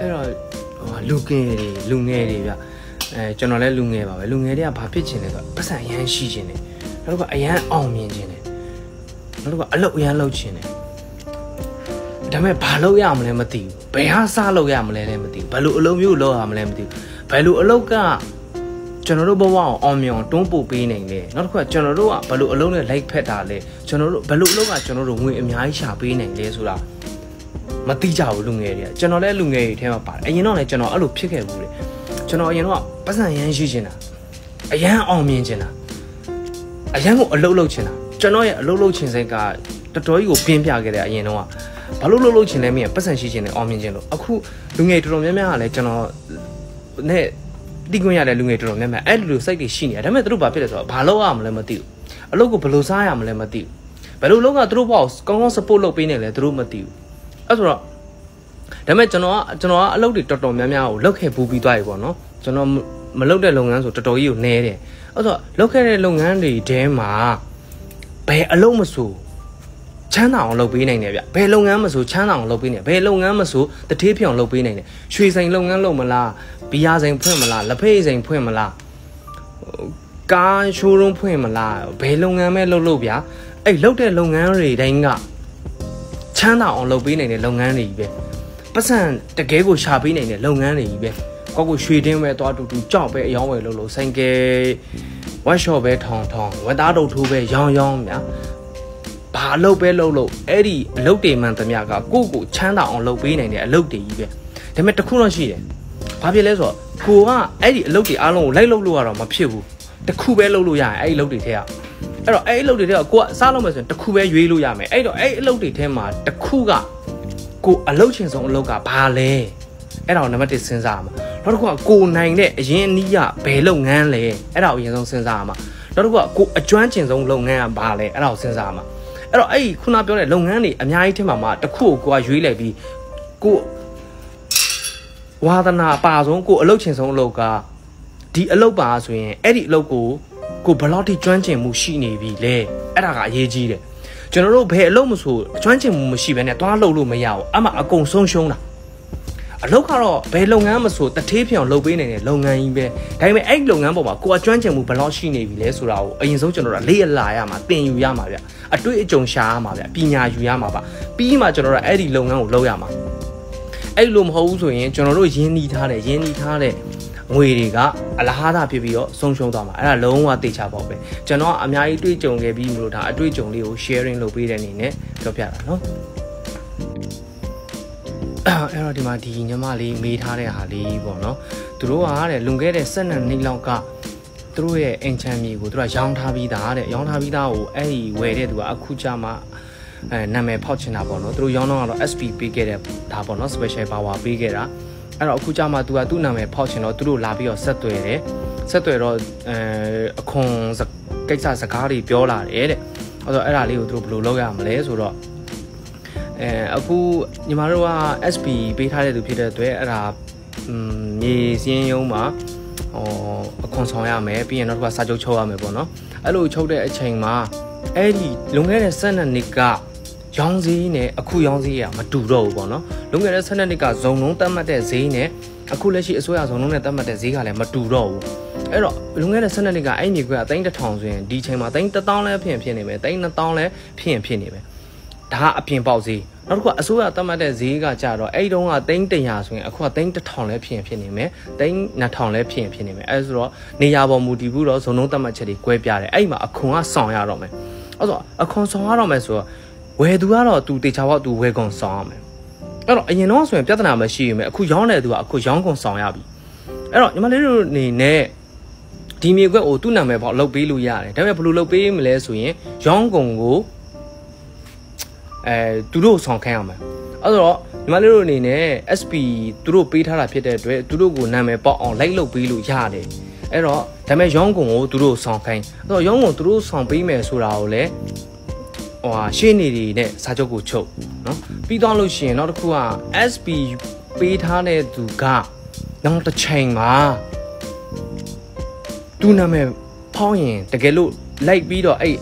အဲ့တော့ဟိုလူငယ်တွေလူငယ်တွေဗျအဲကျွန်တော်လည်းလူငယ်ပါပဲလူငယ်တွေကဘာဖြစ်ချင်လဲဆိုတော့ပတ်စံအရန်ရှိချင်တယ်နောက်တစ်ခါအရန်အောင်မြင်ချင်တယ်နောက်တစ်ခါအလုပ်အရန်လုပ်ချင်တယ်ဒါပေမဲ့ဘာလုပ်ရမလဲမသိဘူးဘယ်ဟာစလုပ်ရမလဲလည်းမသိဘူးဘယ်လိုအလုပ်မျိုးလုပ်ရမလဲမသိဘူးဘယ်လိုအလုပ်ကကျွန်တော်တို့ဘဝအောင်အောင်မြင်အောင်တွန်းပို့ပေးနိုင်လဲနောက်တစ်ခါကျွန်တော်တို့ကဘယ်လိုအလုပ်နဲ့ like ဖက်တာလဲကျွန်တော်တို့ဘယ်လိုအလုပ်ကကျွန်တော်တို့ငွေအများကြီးရှာပေးနိုင်လဲဆိုတာ မသိကြဘူးလူငယ်တွေကကျွန်တော်လည်းလူငယ်တွေထဲမှာပါတယ်အရင်တော့လည်းကျွန်တော်အဲ့လိုဖြစ်ခဲ့ဘူးလေကျွန်တော်အရင်တော့ပတ်စံရမ်းရှိချင်တာအရန်အောင်မြင်ချင်တာအရန်ကိုအလုပ်လုပ်ချင်တာကျွန်တော်ရဲ့အလုပ်လုပ်ချင်စိတ်ကတော်တော်ကြီးကိုပြင်းပြခဲ့တဲ့အရင်တော့ဘာလို့လုပ်လို့ချင်လဲမင်းပတ်စံရှိချင်တယ်အောင်မြင်ချင်လို့အခုလူငယ်တော်တော်များများကလည်းကျွန်တော်နဲ့တိကွင်းရတဲ့လူငယ်တော်တော်များများအဲ့လိုစိတ်တွေရှိနေတယ်ဒါပေမဲ့သူတို့ဘာဖြစ်လဲဆိုတော့ဘာလုပ်ရမလဲမသိဘူးအလုပ်ကိုဘယ်လိုစားရမလဲမသိဘူးဘယ်လိုလုပ်ကသူတို့ဘောက်ကောင်းကောင်း support လုပ်ပေးနေလဲသူတို့မသိဘူး အဲ့ဆိုတော့ဒါပေမဲ့ကျွန်တော်ကကျွန်တော်ကအလုပ်တွေတော်တော်များများကိုလုပ်ခဲ့ပူပြီးသွားပြီပေါ့နော်ကျွန်တော်မလုပ်တဲ့လုပ်ငန်းဆိုတော်တော်ကြီးကိုနဲတယ်အဲ့ဆိုတော့လုပ်ခဲ့တဲ့လုပ်ငန်းတွေထဲမှာဘယ်အလုပ်မဆိုချမ်းသာအောင်လုပ်ပေးနိုင်တယ်ဗျဘယ်လုပ်ငန်းမဆိုချမ်းသာအောင်လုပ်ပေးနေဘယ်လုပ်ငန်းမဆိုတထေးဖြောင်လုပ်ပေးနိုင်တယ်ရွှေဆိုင်လုပ်ငန်းလုပ်မလားဘီယာဆိုင်ဖွင့်မလားလက်ဖက်ဆိုင်ဖွင့်မလားကားရှိုးရုံးဖွင့်မလားဘယ်လုပ်ငန်းပဲလုပ်လို့ဗျအဲ့လုပ်တဲ့လုပ်ငန်းတွေတိုင်းက ချမ်းသာအောင်လုပ်ပေးနိုင်တဲ့လုပ်ငန်းတွေကြီးပဲပတ်စံတကယ်ကိုရှာပေးနိုင်တဲ့လုပ်ငန်းတွေကြီးပဲကောက်ကိုရွှေတင်းပဲသွားတူတူကြောက်ပဲအယောင်းပဲလုပ်လို့ဆိုင်ကယ်ဝက်ရှော့ပဲထောင်ထောင်ဝက်သားတုတ်ထိုးပဲရောင်းရောင်းများဘာအလုပ်ပဲလုပ်လို့အဲ့ဒီအလုပ်တွေမှန်သမျှကကိုယ့်ကိုချမ်းသာအောင်လုပ်ပေးနိုင်တဲ့အလုပ်တွေကြီးပဲဒါပေမဲ့တခုတော့ရှိတယ်ဘာဖြစ်လဲဆိုတော့ကိုကအဲ့ဒီအလုပ်တွေအားလုံးကိုလိုက်လုပ်လို့ရတော့မဖြစ်ဘူးတခုပဲလုပ်လို့ရရင်အဲ့ဒီအလုပ်တွေထဲက အဲ့တော့အဲ့ဒီအလုပ်တွေထဲကကိုကစားလို့မယ်ဆိုရင်တခုပဲရွေးလို့ရမယ်အဲ့တော့အဲ့ဒီအလုပ်တွေထဲမှာတခုကကိုအလုပ်ချင်ဆုံးအလုပ်ကဘာလဲအဲ့ဒါကိုနံပါတ်1စဉ်းစားရမှာနောက်တစ်ခုကကိုနိုင်တဲ့အရင်အနည်းကဘယ်လုပ်ငန်းလဲအဲ့ဒါကိုအရင်ဆုံးစဉ်းစားရမှာနောက်တစ်ခုကကိုအကျွမ်းကျင်ဆုံးလုပ်ငန်းကဘာလဲအဲ့ဒါကိုစဉ်းစားရမှာအဲ့တော့အဲ့ဒီခုနပြောတဲ့လုပ်ငန်းတွေအများကြီးထင်မှာမှာတခုကိုကိုကရွေးလိုက်ပြီးကိုဝါသနာပါဆုံးကိုအလုပ်ချင်ဆုံးအလုပ်ကဒီအလုပ်ပါဆိုရင်အဲ့ဒီအလုပ်ကို ကိုဘယ်လောက်ထိကျွမ်းကျင်မှုရှိနေပြီလဲအဲ့ဒါကအရေးကြီးတယ်ကျွန်တော်တို့ဘယ်အလုပ်မဆိုကျွမ်းကျင်မှုမရှိဘဲနဲ့တွားလုပ်လို့မရဘူးအမှအကုန်ဆုံးရှုံးတာအလုပ်ကတော့ဘယ်လုပ်ငန်းမဆိုတထေးပြောင်လုပ်ပေးနိုင်တဲ့လုပ်ငန်းကြီးပဲဒါပေမဲ့အဲ့လုပ်ငန်းပေါ်မှာကိုကကျွမ်းကျင်မှုဘယ်လောက်ရှိနေပြီလဲဆိုတာကိုအရင်ဆုံးကျွန်တော်တို့လေ့လာရမှာသင်ယူရမှာဗျအတွေ့အကြုံရှာရမှာဗျပညာယူရမှာပါပြီးမှကျွန်တော်တို့အဲ့ဒီလုပ်ငန်းကိုလုပ်ရမှာအဲ့လိုမဟုတ်ဘူးဆိုရင်ကျွန်တော်တို့ရင်းနှီးထားတဲ့ရင်းနှီးထားတဲ့ ငွေတွေကအလဟားသာဖြစ်ပြီးတော့ဆုံးရှုံးသွားမှာအဲ့ဒါလုံးဝသေချာပေါ့ပဲကျွန်တော်အများကြီးတွေ့ကြုံခဲ့ပြီးမျိုးဒါအတွေ့အကြုံလေးကို sharing လုပ်ပေးတဲ့အနေနဲ့ပြောပြတာနော်အဲ့တော့ဒီမှာဒီညမလေးမေးထားတဲ့ဟာလေးပေါ့နော်သူတို့ကတဲ့လွန်ခဲ့တဲ့12နှစ်လောက်ကသူတို့ရဲ့အင်ချမ်းမြေကိုသူကရောင်းထားပြီးသားတဲ့ရောင်းထားပြီးသားကိုအဲ့ဒီဝယ်တဲ့သူကအခုကြမှာအဲနာမည်ဖောက်ချင်တာပေါ့နော်သူတို့ရောင်းတော့ကတော့ SP ပေးခဲ့တဲ့ဒါပေါ့နော် special power ပေးခဲ့တာ အဲ့တော့အခုကြမှာသူကသူ့နာမည်ဖောက်ချင်တော့သူတို့လာပြီးတော့ဆက်သွယ်တယ်ဆက်သွယ်တော့အဲအခွန်ကိစ္စစကားတွေပြောလာတယ်တဲ့အဲ့တော့အဲ့ဒါလေးကိုသူတို့ဘယ်လိုလုပ်ရမလဲဆိုတော့အဲအခုညီမတို့က SP ပေးထားတဲ့သူဖြစ်တဲ့အတွက်အဲ့ဒါမြေစင်းရုံးမှာဟောအခွန်ဆောင်ရမယ်ပြီးရင်နောက်တစ်ခါစာချုပ်ချုပ်ရမယ်ပေါ့နော်အဲ့လိုချုပ်တဲ့အချိန်မှာအဲ့ဒီလွန်ခဲ့တဲ့12နှစ်က ရောင်းဈေးနဲ့အခုရောင်းဈေးကမတူတော့ဘူးပေါ့နော်လွန်ခဲ့တဲ့12နှစ်ကဇုံလုံးတတ်မှတ်တဲ့ဈေးနဲ့အခုလက်ရှိအစိုးရဇုံလုံးနဲ့တတ်မှတ်တဲ့ဈေးကလည်းမတူတော့ဘူးအဲ့တော့လွန်ခဲ့တဲ့12နှစ်ကအဲ့မြေကွက်က3000ဆိုရင်ဒီချိန်မှာ3000လည်းဖြစ်ဖြစ်နေမယ်3000လည်းဖြစ်ရင်ဖြစ်နေမယ်ဒါကအပြင်ပေါက်ဈေးနောက်တစ်ခုကအစိုးရသတ်မှတ်တဲ့ဈေးကကြတော့အဲ့တုန်းက300ဆိုရင်အခုက3000လည်းဖြစ်ရင်ဖြစ်နေမယ်3000လည်းဖြစ်ရင်ဖြစ်နေမယ်အဲဆိုတော့နေရာပေါ်မူတည်ပြီးတော့ဇုံလုံးသတ်မှတ်ချက်တွေ꿰ပြတယ်အဲ့မှာအခွန်ကဆောင်ရတော့မယ်အဲ့ဆိုအခွန်ဆောင်ရတော့မယ်ဆိုတော့ ဝယ်သူကတော့သူတေချာပေါက်သူဝယ်ကုန်ဆောင်ရမယ်အဲ့တော့အရင်တော့ဆိုရင်ပြဿနာမရှိရင်အခုရောင်းတဲ့သူကအခုရောင်းကုန်ဆောင်ရပြီအဲ့တော့ညီမလေးတို့အနေနဲ့ဒီမြေခွက်ကိုသူ့နာမည်ပေါ့လုတ်ပေးလို့ရတယ်ဒါပေမဲ့ဘယ်လိုလုတ်ပေးမလဲဆိုရင်ရောင်းကုန်ကိုအဲသူတို့ဆောင်ခိုင်းအောင်မယ်အဲ့တော့ညီမလေးတို့အနေနဲ့ SP သူတို့ပေးထားတာဖြစ်တဲ့အတွက်သူတို့ကိုနာမည်ပေါက်အောင်လိုက်လုပ်ပေးလို့ရတယ်အဲ့တော့ဒါပေမဲ့ရောင်းကုန်ကိုသူတို့ဆောင်ခိုင်းအဲ့တော့ရောင်းကုန်သူတို့ဆောင်ပေးမယ်ဆိုတာကိုလည်း ဟိုဟာရှင်းနေတွေနဲ့စာချုပ်ကိုချုပ်နော်ပြီးတော့လို့ရှိရင်နောက်တစ်ခုက SP ပေးထားတဲ့သူကနောက်တစ်ချိန်မှာသူနာမည်ဖောင်းရင်တကယ်လို့လိုက်ပြီးတော့အဲ့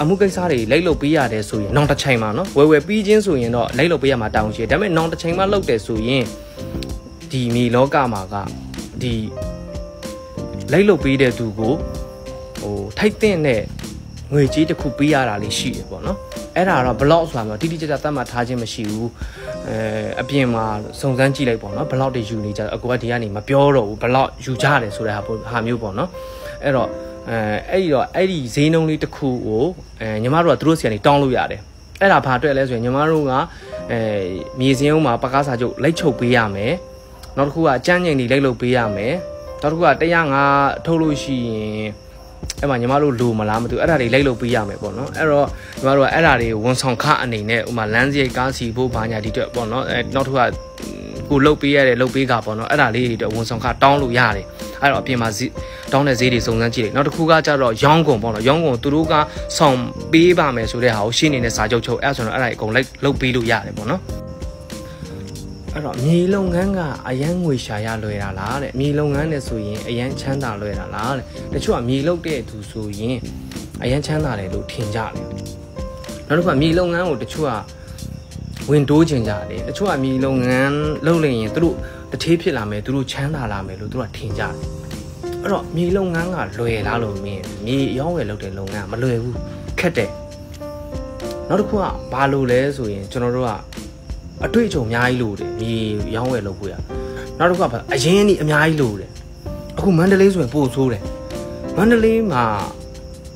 အမှုကိစ္စတွေလိုက်လုပ်ပေးရတယ်ဆိုရင်နောင်တစ်ချိန်မှာနော်ဝယ်ဝယ်ပြီးချင်းဆိုရင်တော့လိုက်လုပ်ပေးရမှာတောင်းရှိတယ်ဒါပေမဲ့နောင်တစ်ချိန်မှာလုပ်တယ်ဆိုရင်ဒီမြေလောကမှာကဒီလိုက်လုပ်ပေးတဲ့သူကိုဟိုထိုက်တဲ့နဲ့ ငွေကြီးတစ်ခုပေးရတာလေးရှိတယ်ပေါ့နော်အဲ့ဒါတော့ block ဆိုတာမျိုးတိတိကျကျသတ်မှတ်ထားခြင်းမရှိဘူးအဲအပြင်မှာစုံစမ်းကြည့်လိုက်ပေါ့နော် block တွေယူနေကြအကူကဒီကနေမပြောတော့ဘူး block ယူကြတယ်ဆိုတဲ့ဟာဟာမျိုးပေါ့နော်အဲ့တော့အဲအဲ့ဒီတော့အဲ့ဒီဈေးနှုန်းလေးတစ်ခုကိုအဲညီမတို့ကသူတို့ဆီကနေတောင်းလို့ရတယ်အဲ့ဒါဘာအတွက်လဲဆိုရင်ညီမတို့ကအဲမြေစင်းအောင်မှာပကားစာချုပ်လိုက်ချုပ်ပေးရမယ်နောက်တစ်ခုကအကျန်းငိန်တွေလိုက်လုပ်ပေးရမယ်နောက်တစ်ခုက105ထုတ်လို့ရှိရင် အဲ့မှာညီမတို့လိုမလားမသိဘူးအဲ့ဒါတွေလိုက်လုပ်ပေးရမယ်ပေါ့နော်အဲ့တော့ညီမတို့ကအဲ့ဒါတွေဝန်ဆောင်ခအနေနဲ့ဥမာလမ်းစရိတ်ကားစီဖို့ဘာညာဒီတော့ပေါ့နော်အဲနောက်တစ်ခုကကိုလုတ်ပေးရတယ်လုတ်ပေးကပေါ့နော်အဲ့ဒါလေးတွေတော့ဝန်ဆောင်ခတောင်းလို့ရတယ်အဲ့တော့အပြင်မှာဈေးတောင်းတဲ့ဈေးတွေစုံစမ်းကြည့်လိုက်နောက်တစ်ခုကကြတော့ရောင်းကုန်ပေါ့နော်ရောင်းကုန်သူတို့ကဆောင်ပေးပါမယ်ဆိုတဲ့ဟာကိုရှင်းနေတဲ့စာချုပ်ချုပ်အဲ့ဆိုတော့အဲ့ဒါအကုန်လိုက်လုတ်ပေးလို့ရတယ်ပေါ့နော် အဲ့တော့မြေလုပ်ငန်းကအရန်ငွေရှာရလွယ်တာလားတဲ့မြေလုပ်ငန်းနဲ့ဆိုရင်အရန်ချမ်းသာလွယ်တာလားတဲ့တချို့ကမြေလုပ်တဲ့သူဆိုရင်အရန်ချမ်းသာတယ်လို့ထင်ကြတယ်နောက်တစ်ခါမြေလုပ်ငန်းကိုတချို့ကဝင်တိုးချင်ကြတယ်တချို့ကမြေလုပ်ငန်းလုပ်လိုက်ရင်သူတို့တထေးဖြစ်လာမယ်သူတို့ချမ်းသာလာမယ်လို့သူတို့ကထင်ကြတယ်အဲ့တော့မြေလုပ်ငန်းကလွယ်လားလို့မြင်မြေရောင်းဝယ်လုပ်တဲ့လုပ်ငန်းကမလွယ်ဘူးခက်တယ်နောက်တစ်ခုကဘာလို့လဲဆိုရင်ကျွန်တော်တို့က အတွေ့အကြုံအများကြီးလို့တယ်မြေရောင်းဝယ်လုပ်ဖို့ရနောက်တစ်ခုကအရင်นี่အများကြီးလို့တယ်အခုမန္တလေးဆိုရင်ပို့ဆိုးတယ်မန္တလေးမှာ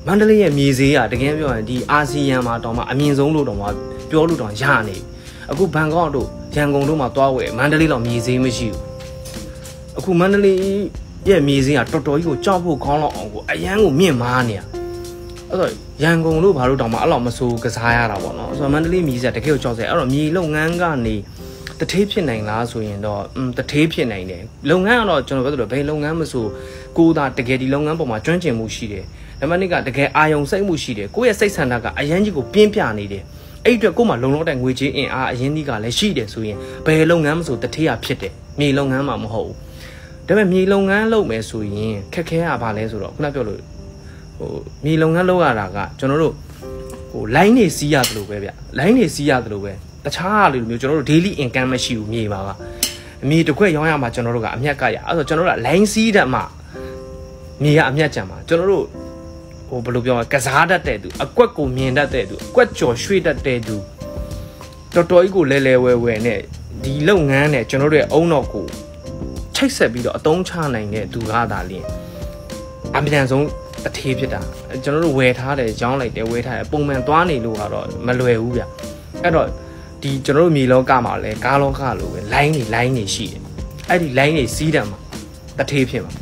မန္တလေးရဲ့မြေဈေးကတကယ်ပြောရင်ဒီအာဆီယံမှာတောင်မှအမြင့်ဆုံးလို့တောင်မှပြောလို့တောင်ရနေအခုဘန်ကောက်တို့ရန်ကုန်တို့မှာတွားဝယ်မန္တလေးတော့မြေဈေးမရှိဘူးအခုမန္တလေးရဲ့မြေဈေးကတော်တော်ကြီးကိုကြောက်ဖို့ခေါင်းလောက်အောင်ကိုအရန်ကိုမြင့်မားနေရ အဲ့တော့ရန်ကုန်တို့ဘာလို့တောင်မှအဲ့လောက်မဆိုးကစားရတာပေါ့နော်ဆိုတော့မန္တလေးမြေဈေးကတကယ်ကိုကြောက်စရာအဲ့တော့မြေလုပ်ငန်းကနေတထေးဖြစ်နိုင်လားဆိုရင်တော့อืมတထေးဖြစ်နိုင်တယ်လုပ်ငန်းကတော့ကျွန်တော်ပြောသလိုဘယ်လုပ်ငန်းမဆိုကိုသာတကယ်ဒီလုပ်ငန်းပေါ်မှာကျွမ်းကျင်မှုရှိတယ်ဒါမှမဟုတ်တကယ်အာယုံစိတ်မှုရှိတယ်ကိုယ့်ရဲ့စိတ်ဆန္ဒကအရန်ကြီးကိုပြင်းပြနေတယ်အဲ့အတွက်ကို့မှာလုံလောက်တဲ့ငွေကြေးအင်အားအရင်းကြီးကလည်းရှိတယ်ဆိုရင်ဘယ်လုပ်ငန်းမဆိုတထေးရဖြစ်တယ်မြေလုပ်ငန်းမှာမဟုတ်ဘူးဒါပေမဲ့မြေလုပ်ငန်းလုပ်မယ်ဆိုရင်ခက်ခဲရပါလဲဆိုတော့ခုနပြောလို့ ဟိုမြေလုပ်ငန်းလုပ်ရတာကကျွန်တော်တို့ဟို line နေစီးရတယ်လို့ပဲဗျ line နေစီးရတယ်လို့ပဲတခြားလိုမျိုးကျွန်တော်တို့ daily income မရှိဘူးမြေပါကအမြေတစ်ခွက်ရောင်းရမှာကျွန်တော်တို့ကအမြတ်ကရအဲ့တော့ကျွန်တော်တို့က line စီးတတ်မှမြေကအမြတ်ကြံမှာကျွန်တော်တို့ဟိုဘယ်လိုပြောမလဲကစားတတ်တဲ့သူအကွက်ကိုမြင်တတ်တဲ့သူအကွက်ကြော်ရွှေ့တတ်တဲ့သူတော်တော်ကြီးကိုလဲလဲဝဲဝဲနဲ့ဒီလုပ်ငန်းနဲ့ကျွန်တော်တို့ရဲ့အုံတော့ကိုချိတ်ဆက်ပြီးတော့အတုံးချနိုင်တဲ့သူကသာလျှင်အမြန်ဆုံး အထေးဖြစ်တာကျွန်တော်တို့ဝယ်ထားတယ်ကြောင်းလိုက်တယ်ဝယ်ထားတယ်ပုံမှန်သွားနေလို့ကတော့မလွယ်ဘူးဗျအဲ့တော့ဒီကျွန်တော်တို့မြေလောကမှာလည်းကားလောကလိုပဲ line တွေ line တွေရှိတယ်အဲ့ဒီ line တွေစီးတယ်မှာတထေးဖြစ်မှာ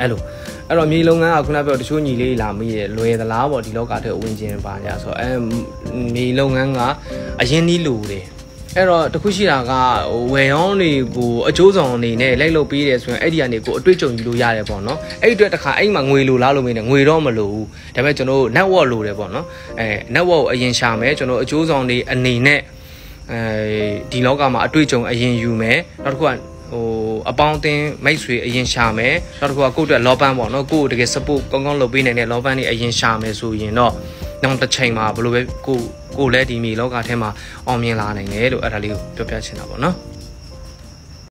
အဲ့လိုအဲ့တော့မြေလုပ်ငန်းကခုနပြောတချို့ညီလေးလာမိတယ်လွယ်သလားပေါ့ဒီလောကထဲဝင်ကျင်ပါ냐ဆိုတော့အဲမြေလုပ်ငန်းကအရင်နီးလိုတယ် အဲ့တော့တခုရှိတာကဟိုဝယ်ရောင်းတွေကိုအကျိုးဆောင်အနေနဲ့လိုက်လုပ်ပေးတယ်ဆိုရင်အဲ့ဒီကနေကိုအတွေ့အကြုံယူလို့ရတယ်ပေါ့နော်အဲ့ဒီအတွက်တခါအဲ့မှာငွေလိုလားလို့မင်းနဲ့ငွေတော့မလိုဘူးဒါပေမဲ့ကျွန်တော်တို့ network လိုတယ်ပေါ့နော်အဲ network ကိုအရင်ရှာမယ်ကျွန်တော်အကျိုးဆောင်တွေအနေနဲ့အဲဒီလောကမှာအတွေ့အကြုံအရင်ယူမယ်နောက်တစ်ခုကဟိုအပေါင်းအသင်းမိတ်ဆွေအရင်ရှာမယ်နောက်တစ်ခုကကိုယ့်အတွက်လောပန်းပေါ့နော်ကိုယ့်ကိုတကယ် support ကောင်းကောင်းလုပ်ပေးနိုင်တဲ့လောပန်းတွေအရင်ရှာမယ်ဆိုရင်တော့နောက်တစ်ချိန်မှာဘယ်လိုပဲကို ကိုလည်းဒီမြေလောကထဲမှာအောင်မြင်လာနိုင်တယ်လို့အဲ့ဒါလေးကိုပြောပြချင်တာပေါ့နော်